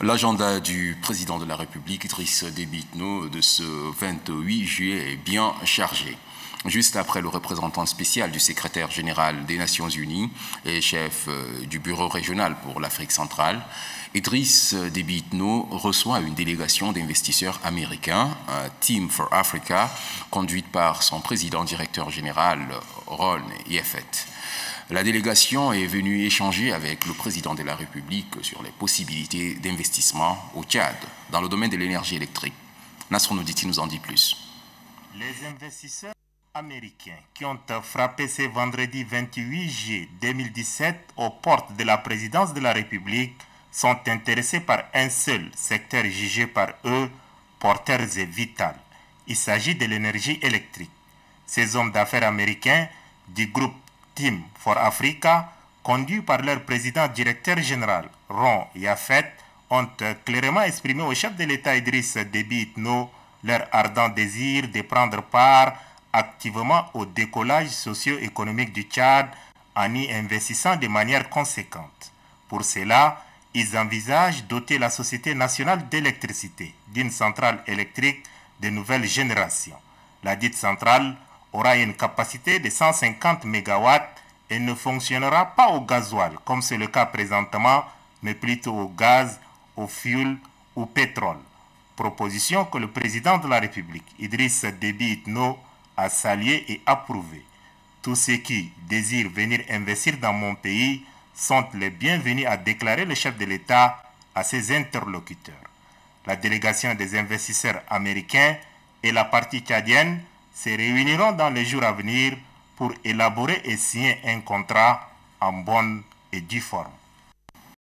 L'agenda du président de la République, Idriss Déby de ce 28 juillet est bien chargé. Juste après le représentant spécial du secrétaire général des Nations Unies et chef euh, du bureau régional pour l'Afrique centrale, Idriss Déby reçoit une délégation d'investisseurs américains, Team for Africa, conduite par son président directeur général Ron Yeffet. La délégation est venue échanger avec le président de la République sur les possibilités d'investissement au Tchad dans le domaine de l'énergie électrique. Nasron Ouditi nous en dit plus. Les investisseurs américains qui ont frappé ce vendredi 28 juillet 2017 aux portes de la présidence de la République sont intéressés par un seul secteur jugé par eux porteur et vital. Il s'agit de l'énergie électrique. Ces hommes d'affaires américains du groupe Team for Africa, conduits par leur président directeur général, Ron Yafet, ont clairement exprimé au chef de l'État Idriss Déby Itno leur ardent désir de prendre part activement au décollage socio-économique du Tchad en y investissant de manière conséquente. Pour cela, ils envisagent doter la Société nationale d'électricité d'une centrale électrique de nouvelle génération. La dite centrale aura une capacité de 150 MW et ne fonctionnera pas au gasoil, comme c'est le cas présentement, mais plutôt au gaz, au fuel ou pétrole. Proposition que le président de la République, Idriss Déby Itno, a salué et approuvé. Tous ceux qui désirent venir investir dans mon pays sont les bienvenus à déclarer le chef de l'État à ses interlocuteurs. La délégation des investisseurs américains et la partie tchadienne se réuniront dans les jours à venir pour élaborer et signer un contrat en bonne et due forme.